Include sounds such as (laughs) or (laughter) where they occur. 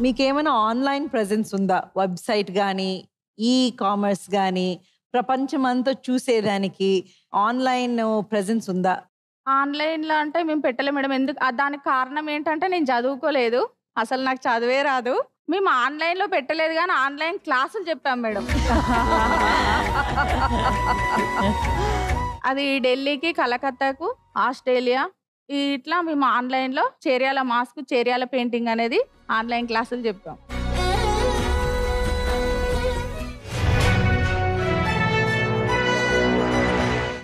మీకేమైనా online presence ఉందా? Website కానీ ఈ కామర్స్ కానీ ప్రపంచమంతా చూసేదానికి ఆన్లైన్ ప్రెజెన్స్ ఉందా? ఆన్లైన్లో అంటే మేము పెట్టలేం మేడం. ఎందుకు? దానికి కారణం ఏంటంటే నేను చదువుకోలేదు. అసలు నాకు చదివే రాదు. మేము ఆన్లైన్లో పెట్టలేదు కానీ ఆన్లైన్ క్లాసులు చెప్పాం మేడం. (laughs) అది ఢిల్లీకి కలకత్తాకు ఆస్ట్రేలియా ఇట్లా మేము ఆన్లైన్లో చేర్యాల మాస్క్ చేర్యాల పెయింటింగ్ అనేది ఆన్లైన్ క్లాసులు చెప్తాం